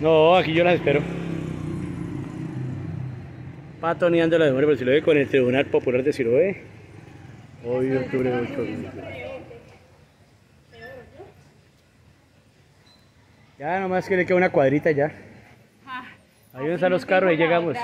No, aquí yo las espero. Patoneando la demora, pero si lo ve con el Tribunal Popular de Siloé. Hoy octubre 8. Ya nomás que le queda una cuadrita ya. Ahí están los carros y llegamos.